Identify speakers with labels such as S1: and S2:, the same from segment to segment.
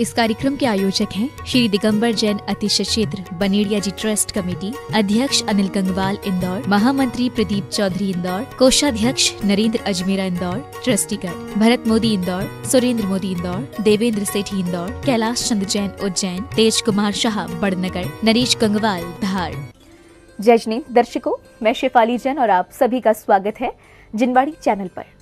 S1: इस कार्यक्रम के आयोजक हैं श्री दिगंबर जैन अतिशय क्षेत्र, बनेड़िया जी ट्रस्ट कमेटी, अध्यक्ष अनिल गंगवाल इंदौर, महामंत्री प्रदीप चौधरी इंदौर, कोषाध्यक्ष नरेंद्र अजमेरा इंदौर, ट्रस्टीगढ़, भरत मोदी इंदौर, सुरेंद्र मोदी इंदौर, देवेंद्र सेठी इंदौर, कैलाश चंद्र जैन उज्जैन, तेज कुमार शाह बड़नगर, नरेश गंगवाल धार।
S2: जय जिनेंद्र दर्शकों, मैं शेफाली जैन और आप सभी का स्वागत है जिनवाड़ी चैनल पर।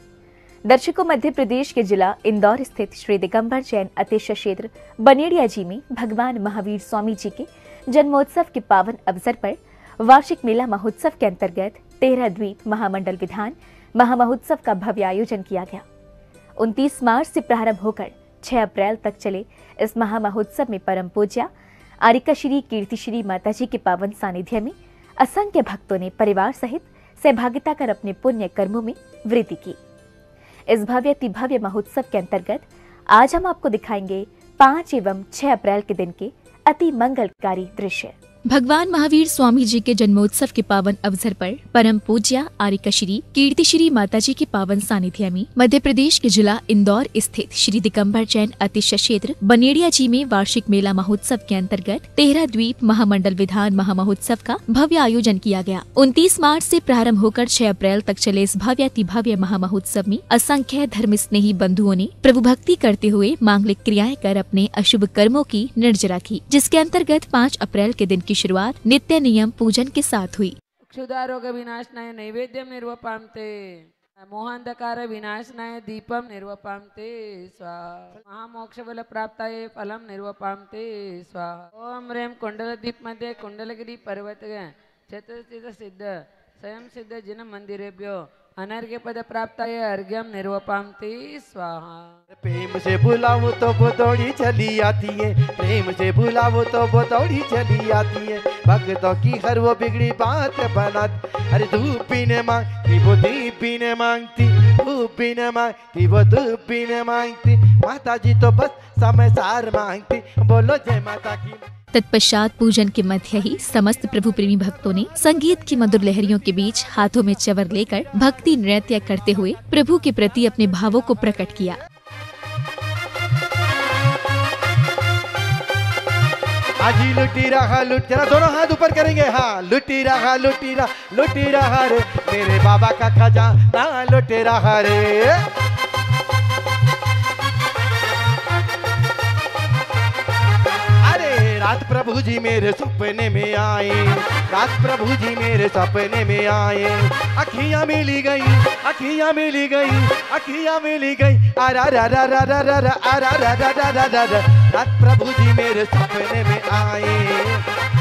S2: दर्शकों मध्य प्रदेश के जिला इंदौर स्थित श्री दिगंबर जैन अतिशय क्षेत्र बनेड़िया जी में भगवान महावीर स्वामी जी के जन्मोत्सव के पावन अवसर पर वार्षिक मेला महोत्सव के अंतर्गत तेरह द्वीप महामंडल विधान महामहोत्सव का भव्य आयोजन किया गया। 29 मार्च से प्रारंभ होकर 6 अप्रैल तक चले इस महामहोत्सव में परम पूज्या आरिका श्री, कीर्ति श्री माता जी के पावन सानिध्य में असंख्य भक्तों ने परिवार सहित सहभागिता कर अपने पुण्य कर्मों में वृद्धि की। इस भव्य भव्य महोत्सव के अंतर्गत आज हम आपको दिखाएँगे पाँच एवं छह अप्रैल के दिन के अति मंगलकारी दृश्य।
S1: भगवान महावीर स्वामी जी के जन्मोत्सव के पावन अवसर पर परम पूज्या आरिकश्री कीर्ति श्री माता जी के पावन सानिध्य में मध्य प्रदेश के जिला इंदौर स्थित श्री दिगम्बर जैन अतिशय क्षेत्र बनेड़िया जी में वार्षिक मेला महोत्सव के अंतर्गत तेरह द्वीप महामंडल विधान महामहोत्सव का भव्य आयोजन किया गया। उनतीस मार्च ऐसी प्रारंभ होकर छह अप्रैल तक चले इस भव्य भव्य महामहोत्सव में असंख्य धर्म स्नेही बंधुओं ने प्रभु भक्ति करते हुए मांगलिक क्रियाएँ कर अपने अशुभ कर्मों की निर्जरा की, जिसके अंतर्गत पाँच अप्रैल के दिन की शुरुआत नित्य नियम पूजन के साथ हुई।
S3: क्षुधारोग विनाशनाय नैवेद्यम निर्वपामते मोहांधकार विनाशनाय दीपम निर्वपामते स्वाहा। महामोक्ष बल प्राप्ताय फलम निर्वपामते स्वाहा। ओम रेम कुंडल दीप मध्ये कुंडलगिरी पर्वत चतुर्थित सिद्ध स्वयं सिद्ध जिन मंदिरेभ्यो अनर्घ्य पद प्राप्ताय अर्घ्यम निर्वपामते स्वाहा।
S4: प्रेम से बुलाओ तो वो दौड़ी चली आती है। प्रेम से बुलाओ तो वो दौड़ी चली आती है। भक्तों की हर वो बिगड़ी बात बनाती। अरे धूप पीने मांगती वो दीप पीने मांगती। धूप पीने मांगती वो धूप पीने मांगती। माता जी तो बस समय सार मांगती। बोलो जय माता की।
S1: तत्पश्चात पूजन के मध्य ही समस्त प्रभु प्रेमी भक्तों ने संगीत की मधुर लहरियों के बीच हाथों में चवर लेकर भक्ति नृत्य करते हुए प्रभु के प्रति अपने भावों को प्रकट किया।
S4: आजी लुटी रहा लुट जरा दोनों हाथ ऊपर करेंगे। हाँ लुटी रहा लुटी रहा लुटी रहा रे, मेरे बाबा का खजाना लुटे रहा रे। रात प्रभु जी मेरे सपने में आए रात प्रभु जी मेरे सपने में आए अखियाँ मिली गई अखियाँ मिली गई अखियाँ मिली गई अरा रा रा रा रा रा रा रा रा रा रा रात प्रभु जी मेरे सपने में आए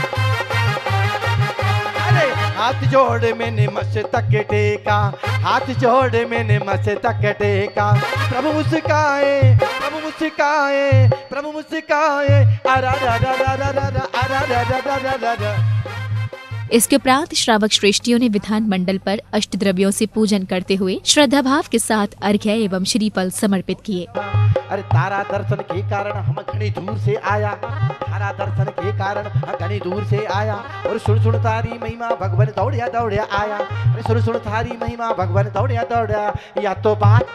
S4: हाथ जोड़ मैंने मस्तक टेका हाथ जोड़ मैंने मस्तक टेका प्रभु मुस्काए प्रभु मुस्काए प्रभु मुस्काए अरा रा रा रा रा रा रा रा रा रा रा
S1: इसके उपरांत श्रावक श्रेष्ठियों ने विधान मंडल पर अष्ट द्रव्यों से पूजन करते हुए श्रद्धा भाव के साथ अर्घ्य एवं श्रीफल समर्पित किए।
S4: अरे तारा दर्शन के कारण हम घनी दूर से आया। तारा दर्शन के कारण हम घनी दूर से आया। और सुन सुन तारी महिमा, भगवान दौड़िया दौड़िया आया। अरे सुन सुन तारी महिमा, भगवान दौड़िया दौड़िया। या तो बात,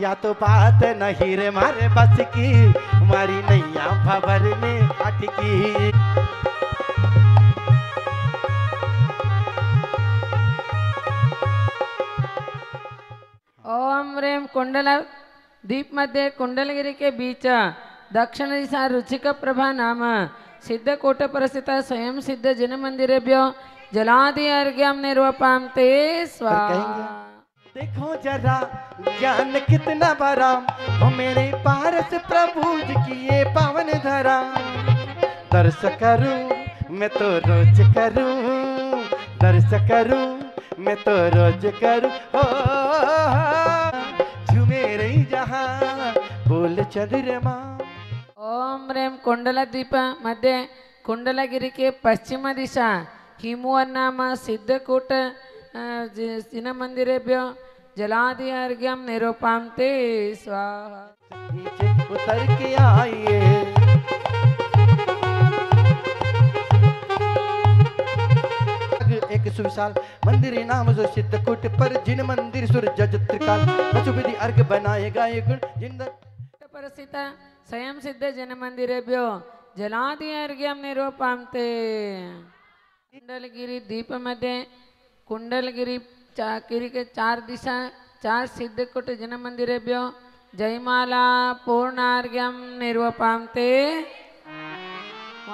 S4: या तो बात नहीं रे मारे बस की। मारी नैया भवर में अटकी।
S3: ओम रेम कुंडल दीप मध्य कुंडलगिरी के बीच दक्षिण दिशा रुचिक प्रभा नाम सिद्ध कोट परिस्थित स्वयं सिद्ध जिन मंदिरेभ्यो जलादि अर्घ्यम निर्वपामते स्वाहा
S4: देखो जरा, ज्ञान कितना बड़ा हो मेरे पारस प्रभु जी की ये पावन धरा। दर्श करूँ, मैं तो रोज करूँ, दर्श करूँ मैं तो रोज करूँ झूमे रही जहाँ बोल चंद्रमा
S3: ओम रेम कुंडल द्वीप मध्य कुंडलगिरी के पश्चिम दिशा हिमवन्नाम सिद्धकूट जिन मंदिरेभ्यो जलादि अर्घ्यम निरूपामते
S4: सुविशाल मंदिर नाम जो सिद्धकूट पर, जिन मंदिर सूर्य जज त्रिकाल पशु विधि अर्घ बनाए गए गुण जिन
S3: परिस्थित स्वयं सिद्ध जन मंदिरेभ्यो, जलादि अर्घ्यम निरूपामते कुंडलगिरी दीप मध्ये कुंडलगिरी चाकिरी के चार दिशा, चार सिद्ध कुट जन मंदिरेभ्यो, जयमाला पूर्णार्घ्यम निरूपामते वहाँ पे न-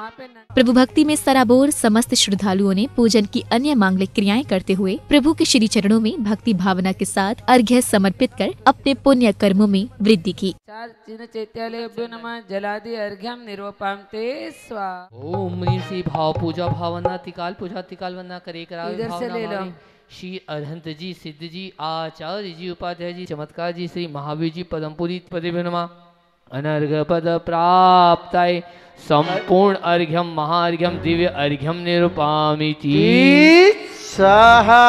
S1: प्रभु भक्ति में सराबोर समस्त श्रद्धालुओं ने पूजन की अन्य मांगलिक क्रियाएँ करते हुए प्रभु के श्री चरणों में भक्ति भावना के साथ अर्घ्य समर्पित कर अपने पुण्य कर्मों में वृद्धि की।
S3: चार चिन्ह चैत्यालयभ्यो जलादि अर्घ्यम निरूपामते
S5: ओम ऋषि भाव पूजा भावना तिकाल पूजा तिकाल वंदना करे
S3: इधर से ले लो।
S5: श्री अरहंत जी सिद्ध जी आचार्य जी उपाध्याय जी चमत्कार जी श्री महावीर जी पदमपुरी पदे नमा। अनर्घ पद प्राप्ताय। संपूर्ण अर्घ्यम महार्घ्यम दिव्य अर्घ्यम निरूपामिति
S4: स्वाहा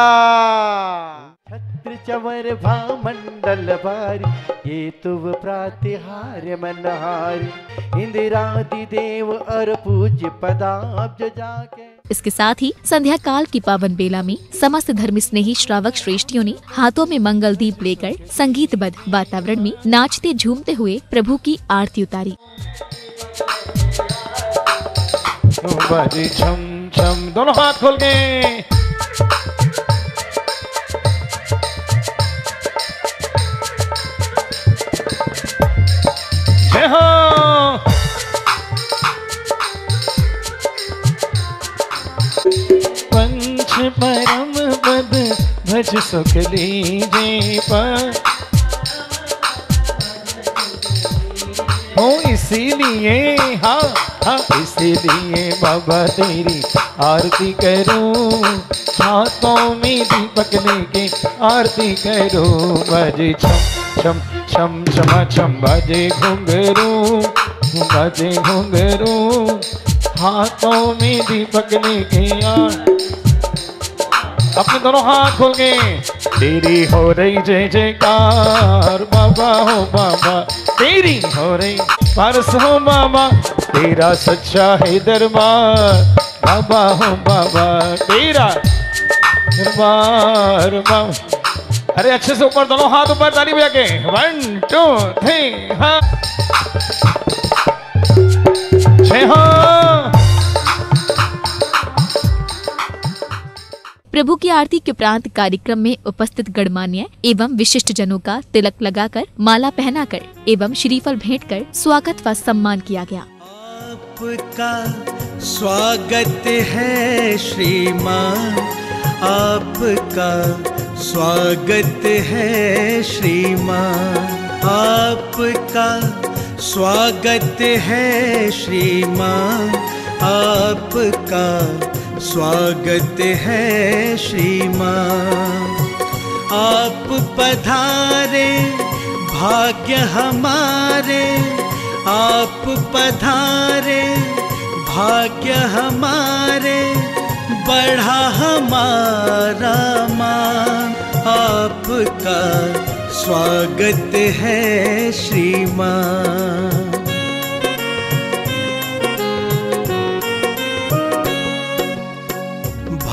S4: छत्र चवर भामंडल भारी ये तुव प्रातिहार्य मनहारी। इंदिरादि देव अर पूज्य पदाब्ज जाके।
S1: इसके साथ ही संध्या काल की पावन बेला में समस्त धर्म स्नेही श्रावक श्रेष्ठियों ने हाथों में मंगल दीप लेकर संगीतबद्ध वातावरण में नाचते झूमते हुए प्रभु की आरती उतारी।
S6: बजे छम छम, दोनों हाथ खोल हो। पंच परम पद भज सुख लीजे पर। हो इसीलिए हाँ। हाँ इसीलिए बाबा तेरी आरती करूँ। हाथों में दीपक लेके आरती करूँ। बजे छम छम छम, छमा, छम, बजे घुंघरू बजे घुंघरू। हाथों में दीपक लेके आ। अपने दोनों हाथ खोल के। तेरी हो रही जय जयकार, बाबा हो बाबा, तेरी हो रही पारस बाबा तेरा सच्चा है दरबार। बाबा हो बाबा, तेरा दरबार बाबा अरे, अच्छे से ऊपर दोनों हाथ ऊपर, ताली बजा के। वन टू थ्री हाँ। हो।
S1: प्रभु की आरती के उपरांत कार्यक्रम में उपस्थित गणमान्य एवं विशिष्ट जनों का तिलक लगाकर, माला पहनाकर एवं श्रीफल भेंट कर स्वागत व सम्मान किया गया।
S7: आपका स्वागत है श्रीमान। आपका स्वागत है श्रीमान। आपका स्वागत है श्रीमान। आपका स्वागत है श्रीमान। आप पधारे, भाग्य हमारे। आप पधारे, भाग्य हमारे। बढ़ा हमारा मान। आपका स्वागत है श्रीमान।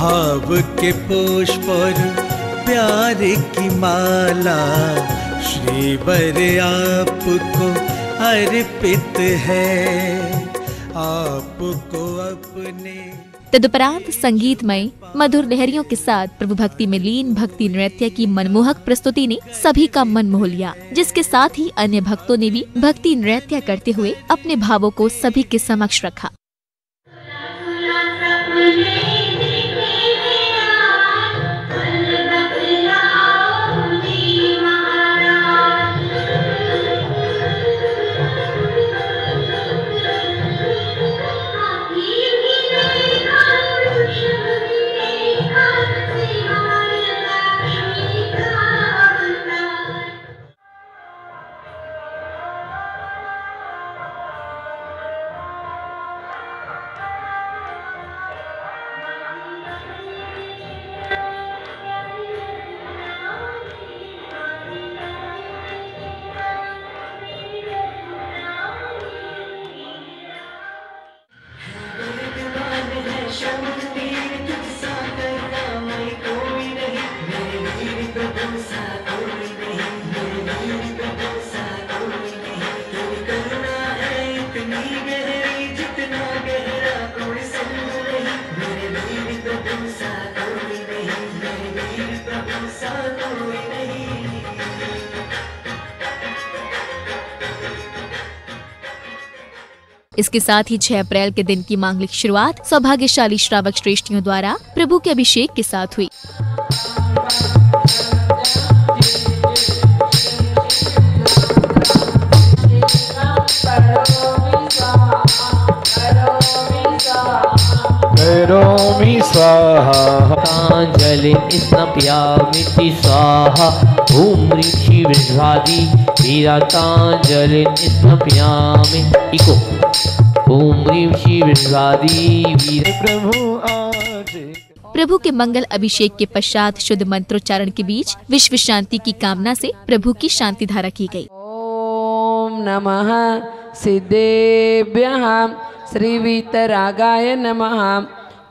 S7: भाव के पुष्प और प्यार की माला श्रीवर आपको अर्पित है। आपको अपने
S1: तदुपरांत संगीतमय मधुर लहरियों के साथ प्रभु भक्ति में लीन भक्ति नृत्य की मनमोहक प्रस्तुति ने सभी का मन मोह लिया जिसके साथ ही अन्य भक्तों ने भी भक्ति नृत्य करते हुए अपने भावों को सभी के समक्ष रखा। इसके साथ ही 6 अप्रैल के दिन की मांगलिक शुरुआत सौभाग्यशाली श्रावक श्रेष्ठियों द्वारा प्रभु के अभिषेक के साथ हुई।
S6: करोमि स्वाहा।
S5: स्नपयामिति स्वाहा। ॐ ऋषि विश्वादि वीरातांजलि स्नपयामि। इको। वीर।
S6: प्रभु आज
S1: प्रभु के मंगल अभिषेक के पश्चात शुद्ध मंत्रोच्चारण के बीच विश्व शांति की कामना से प्रभु की शांति धारा की गई।
S3: ओम नमः सिद्धेभ्यः। श्रीवीतरागाय नमः।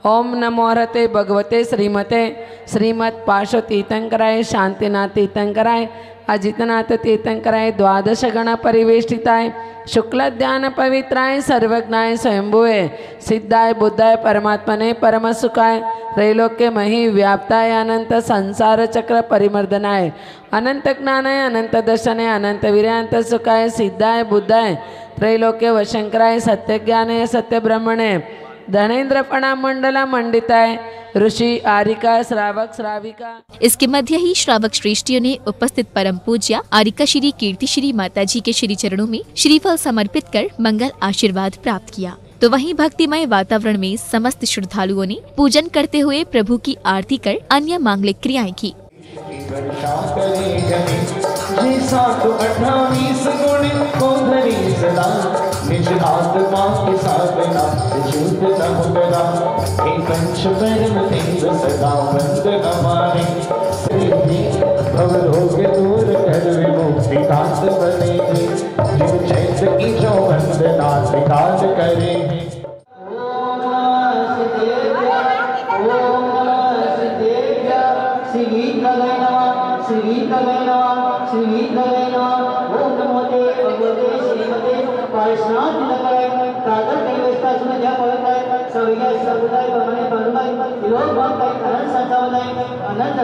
S3: नमो रते भगवते श्रीमते। श्रीमत् पार्श्वतीर्थंकराय शांतिनाथ तीर्थंकराय अजितनाथ तीर्थंकराय द्वादश गण परिवेष्टिताय, शुक्ल ध्यान पवित्राय, सर्वज्ञाय स्वयंभुवे, सिद्धाय, बुद्धाय, परमात्मने परम सुखाय त्रैलोक्य मही व्याप्ताय, अनंत संसार चक्र परिमर्दनाय, अनंत ज्ञानाय, अनंत दर्शने अनंत वीर्यांत सुखाय, सिद्धाय, बुद्धाय, त्रैलोक्य वशंकराय सत्य ज्ञाने सत्य ब्रह्मणे धनेन्द्र फणा मंडला मंडिताय ऋषि आरिका, श्रावक, श्राविका।
S1: इसके मध्य ही श्रावक श्रेष्ठियों ने उपस्थित परम पूज्य आरिका श्री, कीर्ति श्री माता जी के श्री चरणों में श्रीफल समर्पित कर मंगल आशीर्वाद प्राप्त किया। तो वहीं भक्तिमय वातावरण में समस्त श्रद्धालुओं ने पूजन करते हुए प्रभु की आरती कर अन्य मांगलिक क्रियाएँ की।
S6: वर्षा करे गणे ये सात अठावीस गुण को धरी सदा निज आत्मा के साधना शुद्ध न करा हे पंच परम तेज सदा बंद हमारे भव रोग दूर कर विमुक्ति दात बने जिन चैत्र की जो वंदना विकास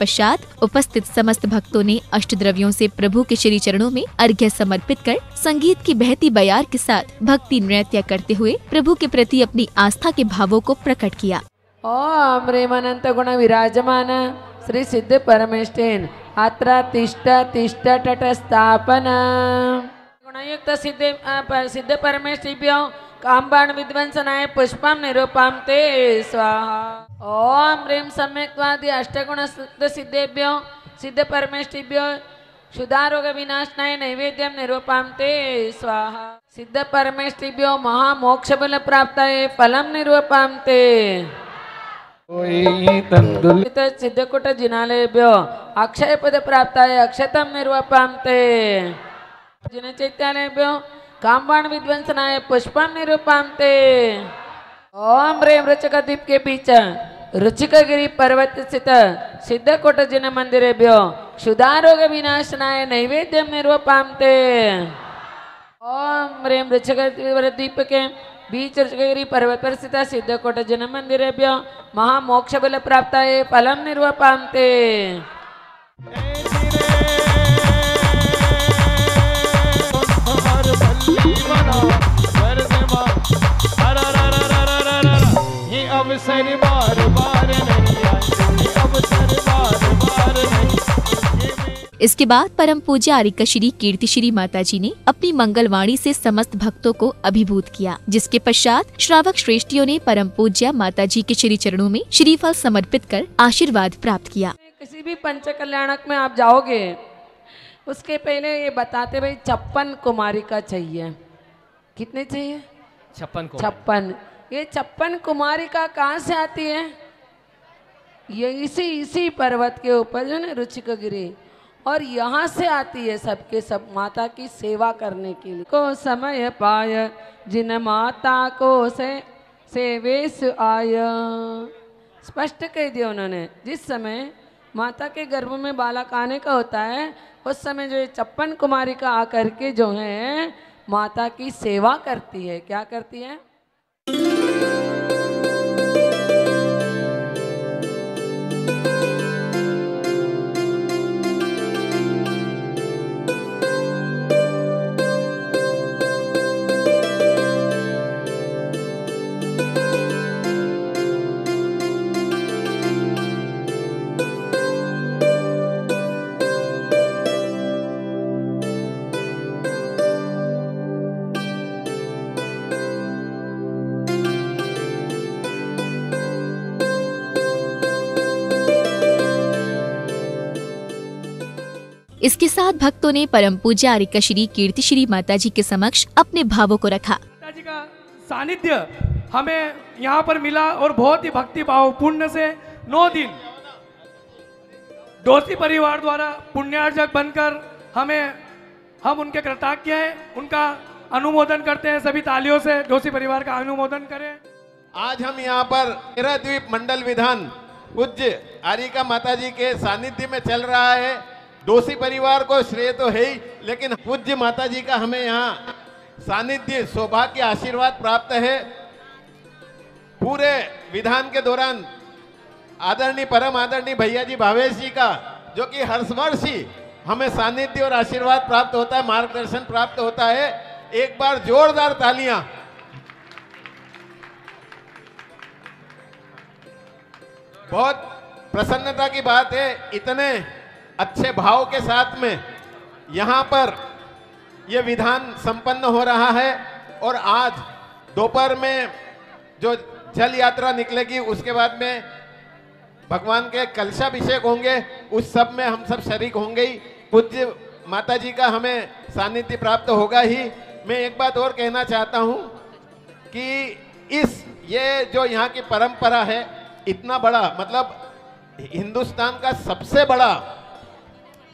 S1: पश्चात उपस्थित समस्त भक्तों ने अष्ट द्रव्यों से प्रभु के श्री चरणों में अर्घ्य समर्पित कर संगीत की बहती बयार के साथ भक्ति नृत्य करते हुए प्रभु के प्रति अपनी आस्था के भावों को प्रकट किया।
S3: ओम प्रेमानंत गुण विराजमान, श्री सिद्ध परमेष्ठेन अत्र तिष्ठ तिष्ठ टट स्थापन गुणयुक्त सिद्ध सिद्ध परमेष्ठिभ्यो काम्बाण विध्वंसनाय पुष्पं निरूपां ते, स्वाहा। ओम ह्रीं सम्यक्वादि अष्टगुण सिद्ध सिद्धेभ्यो सिद्ध परमेष्ठिभ्यो क्षुधारोग विनाशनाय नैवेद्यं निरूपां ते, स्वाहा। सिद्ध परमेष्ठिभ्यो महामोक्षबल प्राप्ताय फलं निरूपां ते। सिद्धकुट जिनालेभ्यो अक्षय पद प्राप्ताय अक्षतम निर्वपाम ते। जिन चैत्यालेभ्यो काम्बाण विध्वंसनाय पुष्पम निरूपाम ते ओम रे वृचक दीप के बीच, रुचिकगिरी पर्वत स्थित सिद्धकोट जिन मंदिरेभ्यो, क्षुधारोग विनाशनाय नैवेद्यम निर्वपाम ते ओम ह्रीं वृक्षदीप के बीच ऋषगिरी पर्वत पर स्थित सिद्धकोट जन मंदिरेभ्यो महामोक्ष बल प्राप्ताय फलम निर्वपान्ते
S6: अवसर बार बार नहीं आए अवसर बार बार नहीं
S1: इसके बाद परम पूज्य आरिका श्री कीर्ति श्री माता जी ने अपनी मंगलवाणी से समस्त भक्तों को अभिभूत किया जिसके पश्चात श्रावक श्रेष्ठियों ने परम पूज्य माता जी के श्री चरणों में श्रीफल समर्पित कर आशीर्वाद प्राप्त किया।
S3: किसी भी पंच कल्याणक में आप जाओगे उसके पहले ये बताते भाई छप्पन कुमारी का चाहिए। कितने चाहिए?
S5: छप्पन
S3: छप्पन। ये छप्पन कुमारिका कहाँ से आती है। ये इसी इसी पर्वत के ऊपर जो ना रुचिक गिरी और यहाँ से आती है सबके सब माता की सेवा करने के लिए। को समय पाय, जिन माता को से, सेवेश आय। स्पष्ट कह दिया उन्होंने, जिस समय माता के गर्भ में बालक आने का होता है, उस समय जो ये छप्पन कुमारिका आकर के जो है, माता की सेवा करती है। क्या करती है? Thank you.
S1: इसके साथ भक्तों ने परम पूज्य आरिका श्री कीर्ति श्री माता जी के समक्ष अपने भावों को रखा।
S8: माता जी का सानिध्य हमें यहाँ पर मिला और बहुत ही भक्ति भाव पुण्य से नौ दिन दोषी परिवार द्वारा पुण्यार्जक बनकर हमें हम उनके कृतज्ञ हैं उनका अनुमोदन करते हैं सभी तालियों से दोषी परिवार का अनुमोदन करें।
S9: आज हम यहाँ पर तेरह द्वीप मंडल विधान पूज्य आरिका माता जी के सानिध्य में चल रहा है। दोषी परिवार को श्रेय तो है ही, लेकिन पूज्य माता जी का हमें यहाँ सानिध्य, सौभाग्य, आशीर्वाद प्राप्त है। पूरे विधान के दौरान आदरणीय, परम आदरणीय भैया जी भावेश जी का, जो कि हर वर्ष ही हमें सानिध्य और आशीर्वाद प्राप्त होता है, मार्गदर्शन प्राप्त होता है, एक बार जोरदार तालियाँ। बहुत प्रसन्नता की बात है, इतने अच्छे भाव के साथ में यहाँ पर ये विधान संपन्न हो रहा है और आज दोपहर में जो जल यात्रा निकलेगी, उसके बाद में भगवान के कलशाभिषेक होंगे, उस सब में हम सब शरीक होंगे ही। पूज्य माता जी का हमें सानिध्य प्राप्त होगा ही। मैं एक बात और कहना चाहता हूँ कि इस, ये जो यहाँ की परंपरा है, इतना बड़ा मतलब हिंदुस्तान का सबसे बड़ा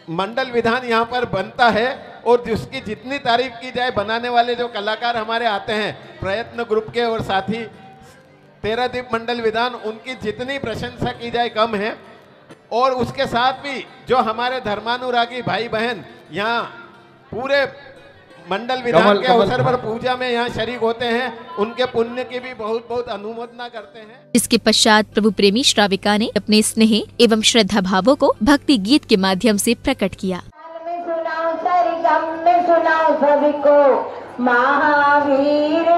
S9: मंडल विधान यहाँ पर बनता है और जिसकी जितनी तारीफ़ की जाए, बनाने वाले जो कलाकार हमारे आते हैं, प्रयत्न ग्रुप के और साथी तेरा दीप मंडल विधान, उनकी जितनी प्रशंसा की जाए कम है। और उसके साथ भी जो हमारे धर्मानुरागी भाई बहन यहाँ पूरे मंडल विधान के अवसर पर पूजा में यहाँ शरीक होते हैं उनके पुण्य की भी बहुत बहुत अनुमोदना करते हैं।
S1: इसके पश्चात प्रभु प्रेमी श्राविका ने अपने स्नेह एवं श्रद्धा भावों को भक्ति गीत के माध्यम से प्रकट किया।
S10: सुनाओ सरगम में सुनाओ सभी को। महावीर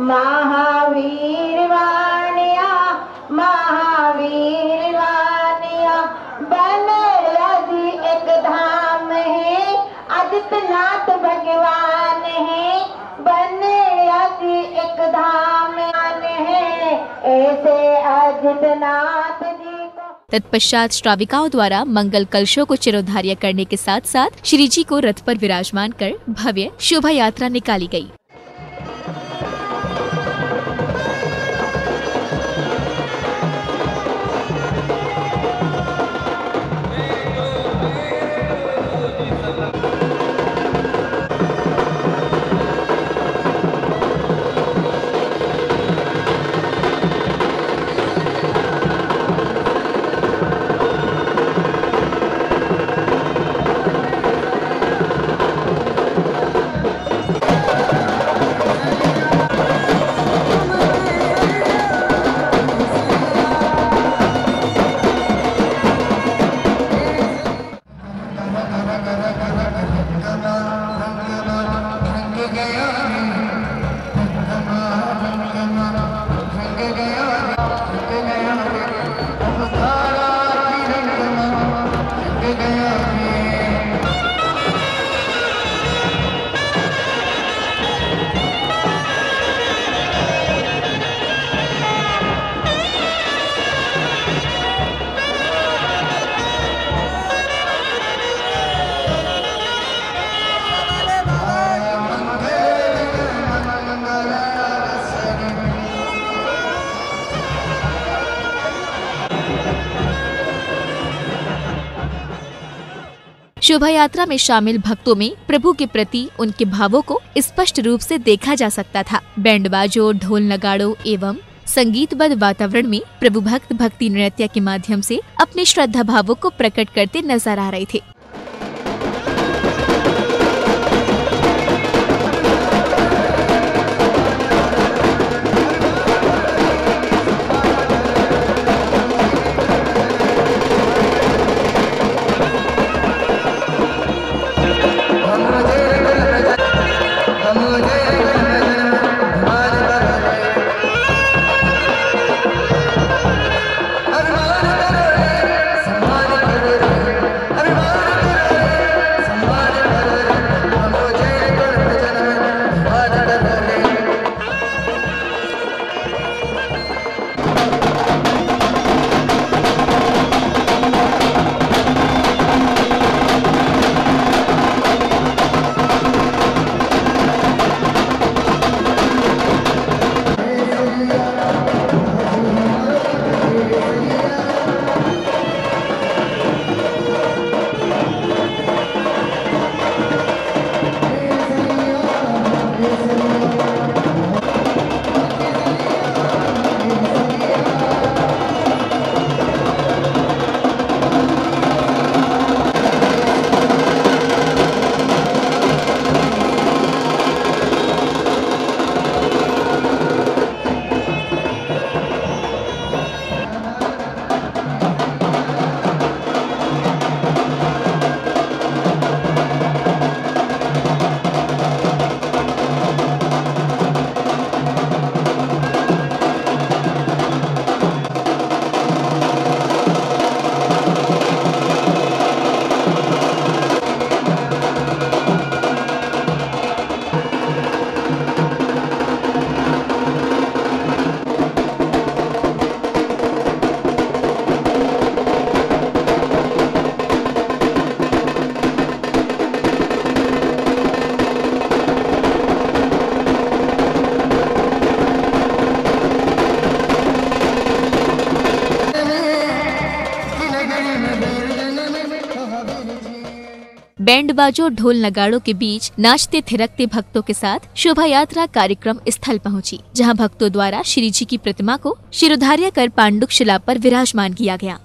S10: महावीर वानिया महावीर वानिया बन रज एक धाम है, आदित्यनाथ भगवान है, बन रज एक धाम है, ऐसे आदित्यनाथ
S1: तत्पश्चात श्राविकाओं द्वारा मंगल कलशों को चिरोधार्य करने के साथ साथ श्री जी को रथ पर विराजमान कर भव्य शोभा यात्रा निकाली गई। शोभा यात्रा में शामिल भक्तों में प्रभु के प्रति उनके भावों को स्पष्ट रूप से देखा जा सकता था। बैंड बाजो ढोल नगाड़ो एवं संगीतबद्ध वातावरण में प्रभु भक्त भक्ति नृत्य के माध्यम से अपने श्रद्धा भावों को प्रकट करते नज़र आ रहे थे। बैंड बाजो ढोल नगाड़ों के बीच नाचते थिरकते भक्तों के साथ शोभा यात्रा कार्यक्रम स्थल पहुँची, जहाँ भक्तों द्वारा श्री जी की प्रतिमा को शिरोधार्य कर पांडुक शिला पर विराजमान किया गया।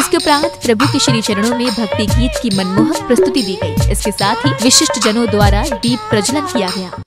S11: इसके उपरांत प्रभु के श्री चरणों में भक्ति गीत की मनमोहक प्रस्तुति दी गई। इसके साथ ही विशिष्ट जनों द्वारा दीप प्रज्वलन किया गया।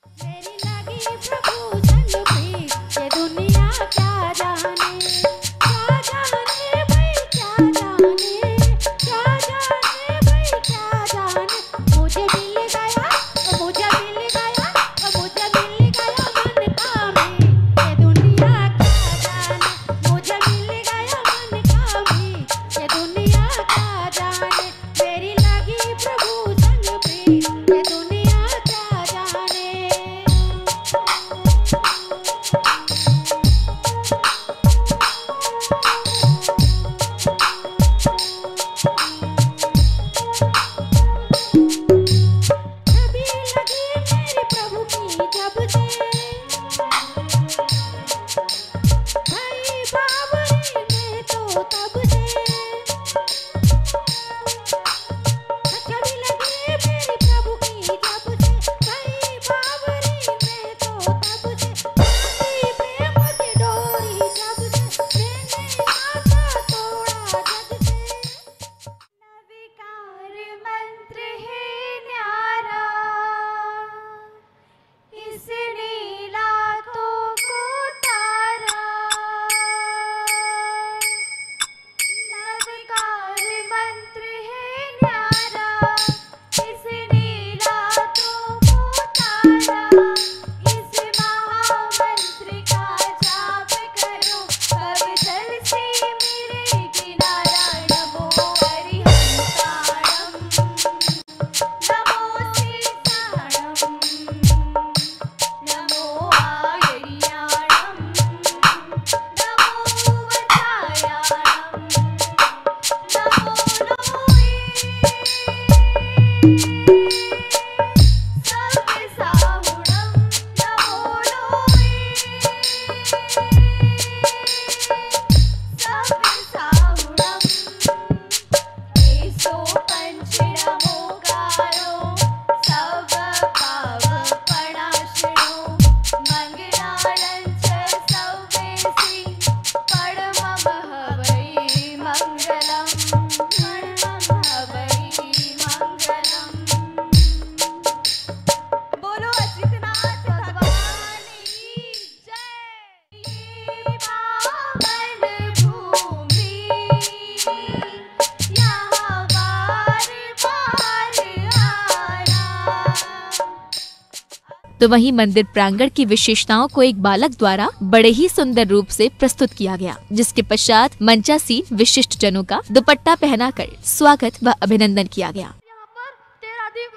S12: तो
S11: वहीं मंदिर प्रांगण की विशेषताओं को एक बालक द्वारा बड़े ही सुंदर रूप से प्रस्तुत किया गया, जिसके पश्चात मंचा मंचासीन विशिष्ट जनों का दुपट्टा पहनाकर स्वागत व अभिनंदन किया गया।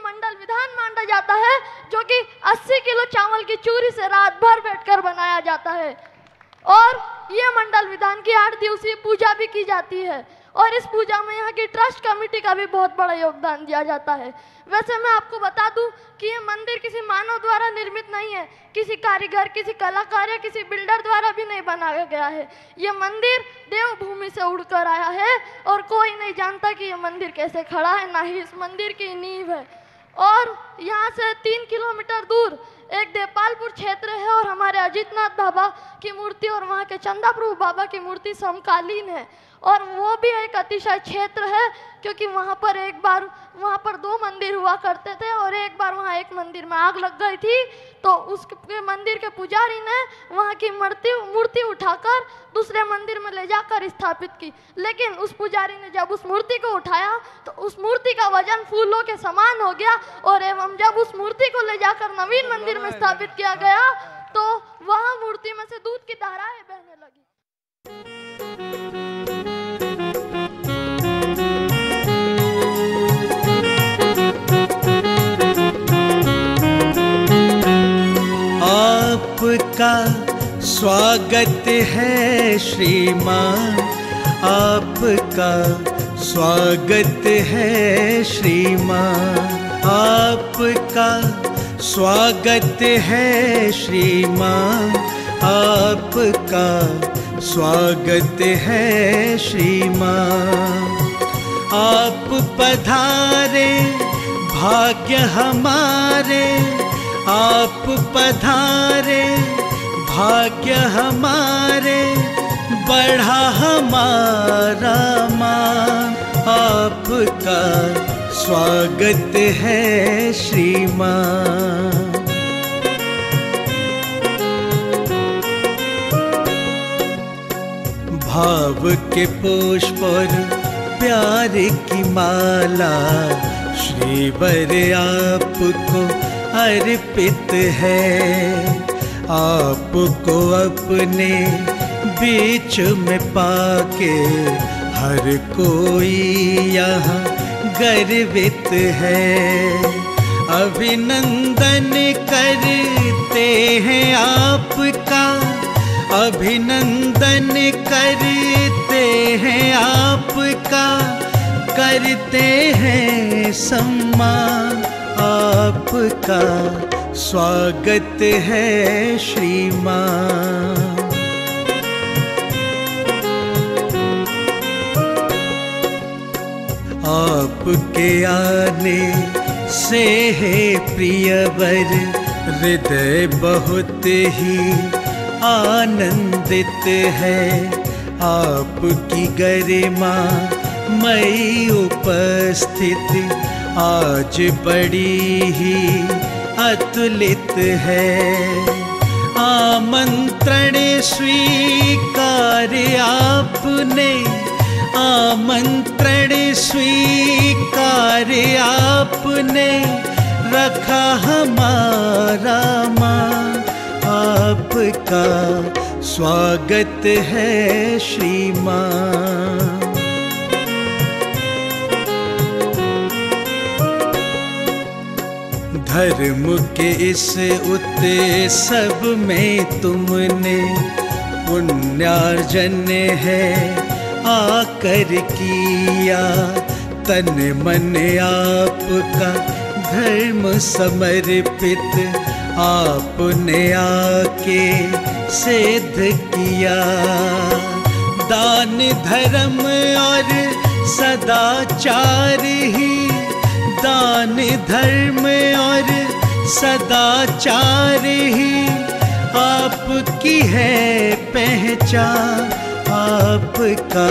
S12: मंडल, विधान मांडा जाता है, जो कि 80 किलो चावल की चूरी से रात भर बैठकर बनाया जाता है। और ये मंडल विधान की आठ दिवसीय पूजा भी की जाती है। और इस पूजा में यहाँ की ट्रस्ट कमेटी का भी बहुत बड़ा योगदान दिया जाता है। वैसे मैं आपको बता दूँ कि ये मंदिर किसी मानव द्वारा निर्मित नहीं है। किसी कारीगर, किसी कलाकार या किसी बिल्डर द्वारा भी नहीं बनाया गया है। ये मंदिर देवभूमि से उड़कर आया है और कोई नहीं जानता कि ये मंदिर कैसे खड़ा है, ना ही इस मंदिर की नींव है। और यहाँ से तीन किलोमीटर दूर एक देपालपुर क्षेत्र है और हमारे अजितनाथ बाबा की मूर्ति और वहाँ के चंदा प्रभु बाबा की मूर्ति समकालीन है। और वो भी एक अतिशय क्षेत्र है, क्योंकि वहाँ पर एक बार, वहाँ पर दो मंदिर हुआ करते थे और एक बार वहाँ एक मंदिर में आग लग गई थी। तो उसके मंदिर के पुजारी ने वहाँ की मूर्ति मूर्ति उठाकर दूसरे मंदिर में ले जाकर स्थापित की। लेकिन उस पुजारी ने जब उस मूर्ति को उठाया तो उस मूर्ति का वज़न फूलों के समान हो गया और एवं जब उस मूर्ति को ले जाकर नवीन मंदिर में स्थापित किया गया तो वह मूर्ति में से दूध की धाराएँ बहने
S7: आपका स्वागत है श्रीमान। आपका स्वागत है श्रीमान। आपका स्वागत है श्रीमान। आपका स्वागत है श्रीमान। आप पधारे, भाग्य हमारे आप पधारे, भाग्य हमारे, बढ़ा हमारा मान। आपका स्वागत है श्रीमान। भाव के पुष्प और प्यार की माला, श्री श्रीवर आपको अर्पित है। आपको अपने बीच में पाके हर कोई यहाँ गर्वित है। अभिनंदन करते हैं आपका। अभिनंदन करते हैं आपका। करते हैं सम्मान। आपका स्वागत है श्रीमान। आपके आने से है प्रियवर, हृदय बहुत ही आनंदित है। आपकी गरिमा मई उपस्थित आज बड़ी ही अतुलित है। आमंत्रण स्वीकार आपने, आमंत्रण स्वीकार आपने रखा हमारा मान। आपका स्वागत है श्रीमान। धर्म के इस उत्सव में तुमने पुण्यार्जन है, आकर किया तन मन आपका धर्म समर्पित। आपने आके सिद्ध किया। दान धर्म और सदाचार ही दान धर्म और सदाचार ही आपकी है पहचान। आपका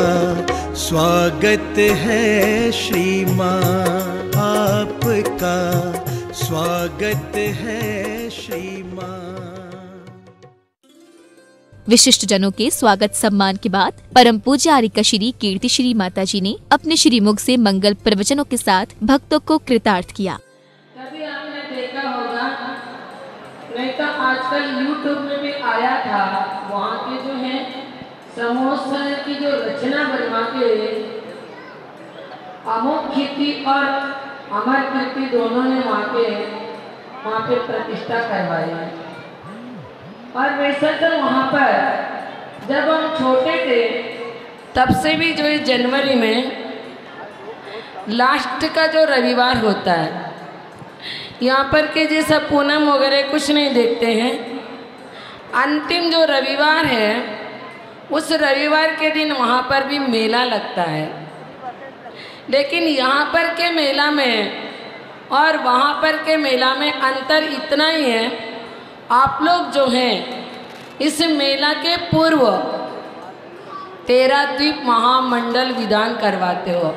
S7: स्वागत है श्रीमान। आपका स्वागत है श्रीमान।
S1: विशिष्ट जनों के स्वागत सम्मान के बाद परम पूज्य आरिका श्री कीर्ति श्री माता जी ने अपने श्री मुख से मंगल प्रवचनों के साथ भक्तों को कृतार्थ किया।
S3: कभी आपने देखा होगा, नहीं तो आजकल यूट्यूब में भी आया था, वहाँ के जो है, समोसा की जो रचना और अमर कीर्ति दोनों ने वहाँ के, वहाँ पे प्रतिष्ठा करवाई। है और वैसे तो वहाँ पर, जब हम छोटे थे, तब से भी जो इस जनवरी में लास्ट का जो रविवार होता है, यहाँ पर के जैसा पूनम वगैरह कुछ नहीं देखते हैं। अंतिम जो रविवार है, उस रविवार के दिन वहाँ पर भी मेला लगता है। लेकिन यहाँ पर के मेला में और वहाँ पर के मेला में अंतर इतना ही है आप लोग जो हैं, इस मेला के पूर्व तेरा द्वीप महामंडल विधान करवाते हो।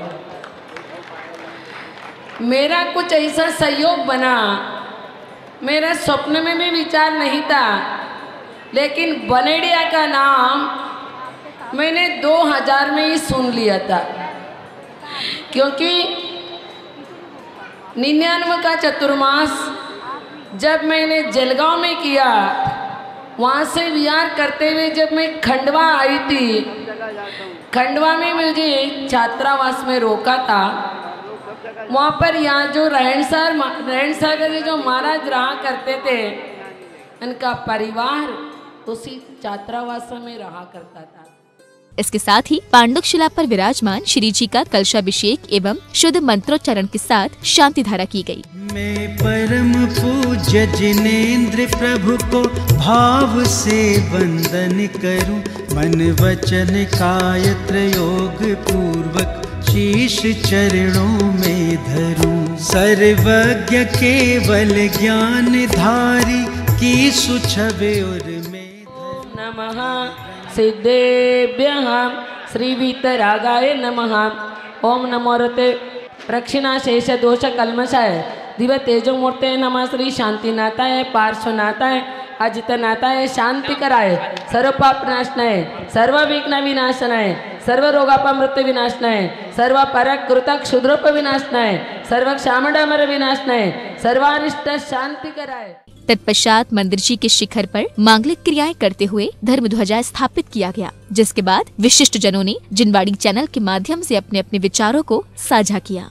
S3: मेरा कुछ ऐसा सहयोग बना, मेरा स्वप्न में भी विचार नहीं था, लेकिन बनेडिया का नाम मैंने 2000 में ही सुन लिया था, क्योंकि निन्यानवे का चतुर्मास जब मैंने जलगांव में किया, वहाँ से विहार करते हुए जब मैं खंडवा आई थी, खंडवा में मुझे छात्रावास में रोका था। वहाँ पर यहाँ जो रहन सार रहन सागर जो महाराज रहा करते थे, उनका परिवार उसी छात्रावास में रहा करता था।
S1: इसके साथ ही पांडुक शिला पर विराजमान श्री जी का कलशाभिषेक एवं शुद्ध मंत्रोच्चारण के साथ शांति धारा की गई।
S7: मैं परम पूज्य जिनेन्द्र प्रभु को भाव से वंदन करूँ। मन वचन काय योग पूर्वक शीश चरणों में धरूं। सर्वज्ञ केवल ज्ञान धारी की सुछवे और में
S3: नमः। सिद्धेभ्यः श्रीवीतरागाय नमः। ओम नमो रते। प्रक्षिणाशेषदोषकल्मषाय दिव तेजोमूर्ते नम। श्री शांतिनाथाय, पार्श्वनाथाय, अजितनाथाय शांति कराय सर्व सर्व विघ्न विनाशनाय सर्व रोगापमृत्यु विनाशनाय सर्व परक क्षुद्रोप विनाशनाय सर्व क्षामडामर विनाशनाय सर्वानिष्ट शांति कराय
S1: तत्पश्चात मंदिर जी के शिखर पर मांगलिक क्रियाएँ करते हुए धर्म ध्वजा स्थापित किया गया, जिसके बाद विशिष्ट जनों ने जिनवाड़ी चैनल के माध्यम से अपने अपने विचारों को साझा किया।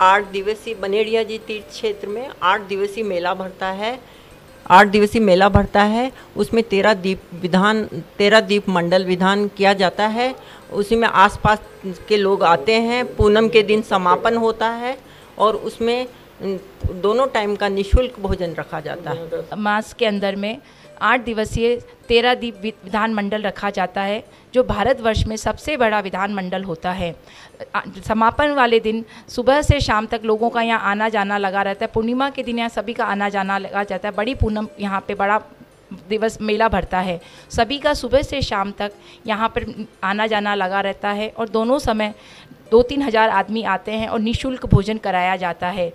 S13: आठ दिवसीय बनेड़िया जी तीर्थ क्षेत्र में आठ दिवसीय मेला भरता है। आठ दिवसीय मेला भरता है। उसमें तेरह दीप विधान, तेरह दीप मंडल विधान किया जाता है। उसी में आसपास के लोग आते हैं। पूनम के दिन समापन होता है और उसमें दोनों टाइम का निशुल्क भोजन रखा जाता है।
S14: मास के अंदर में आठ दिवसीय तेरह दीप वि- विधान मंडल रखा जाता है, जो भारतवर्ष में सबसे बड़ा विधान मंडल होता है। समापन वाले दिन सुबह से शाम तक लोगों का यहाँ आना जाना लगा रहता है। पूर्णिमा के दिन यहाँ सभी का आना जाना लगा जाता है। बड़ी पूनम यहाँ पे बड़ा दिवस मेला भरता है। सभी का सुबह से शाम तक यहाँ पर आना जाना लगा रहता है और दोनों समय दो तीन हज़ार आदमी आते हैं और निःशुल्क भोजन कराया जाता है।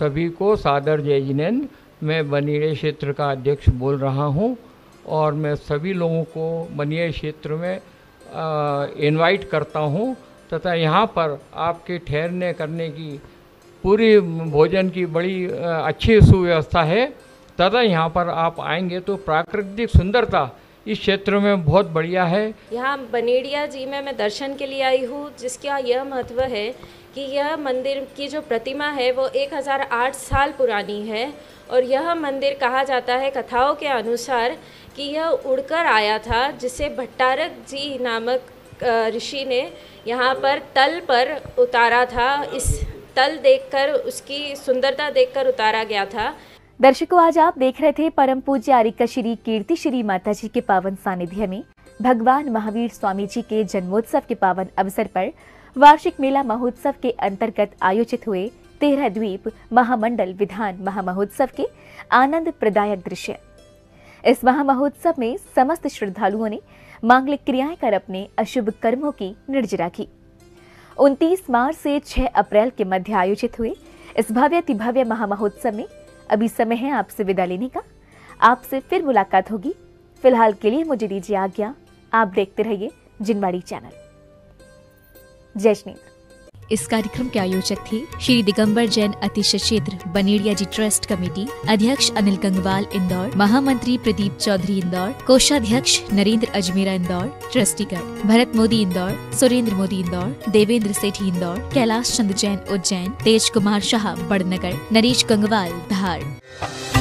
S15: सभी को सादर जय जिनेन्द्र मैं बनीड़े क्षेत्र का अध्यक्ष बोल रहा हूँ और मैं सभी लोगों को बनिए क्षेत्र में इनवाइट करता हूँ तथा यहाँ पर आपके ठहरने करने की पूरी भोजन की बड़ी अच्छी सुव्यवस्था है। तथा यहाँ पर आप आएँगे तो प्राकृतिक सुंदरता इस क्षेत्र में बहुत बढ़िया है।
S16: यहाँ बनेड़िया जी में मैं दर्शन के लिए आई हूँ, जिसका यह महत्व है कि यह मंदिर की जो प्रतिमा है वो 1008 साल पुरानी है और यह मंदिर कहा जाता है कथाओं के अनुसार कि यह उड़कर आया था, जिसे भट्टारक जी नामक ऋषि ने यहाँ पर तल पर उतारा था। इस तल देखकर, उसकी सुंदरता देखकर उतारा गया था।
S2: दर्शकों, आज आप देख रहे थे परम पूज्य आरिका श्री कीर्ति श्री माता जी के पावन सानिध्य में। भगवान महावीर स्वामी जी के जन्मोत्सव के पावन अवसर पर वार्षिक मेला महोत्सव के अंतर्गत आयोजित हुए तेरह द्वीप महामंडल विधान महामहोत्सव के आनंद प्रदायक दृश्य। इस महामहोत्सव में समस्त श्रद्धालुओं ने मांगलिक क्रियाएँ कर अपने अशुभ कर्मों की निर्जरा की। 29 मार्च से 6 अप्रैल के मध्य आयोजित हुए इस भव्य भव्य महामहोत्सव में अभी समय है आपसे विदा लेने का। आपसे फिर मुलाकात होगी। फ़िलहाल के लिए मुझे दीजिए आज्ञा। आप देखते रहिए जिनवाड़ी चैनल। जय
S1: इस कार्यक्रम के आयोजक थे श्री दिगंबर जैन अतिशय क्षेत्र, बनेड़िया जी ट्रस्ट कमेटी, अध्यक्ष अनिल गंगवाल इंदौर, महामंत्री प्रदीप चौधरी इंदौर, कोषाध्यक्ष नरेंद्र अजमेरा इंदौर ट्रस्टीगढ़ भरत मोदी इंदौर, सुरेंद्र मोदी इंदौर, देवेंद्र सेठी इंदौर, कैलाश चंद्र जैन उज्जैन, तेज कुमार शाह बड़नगर, नरेश गंगवाल धार।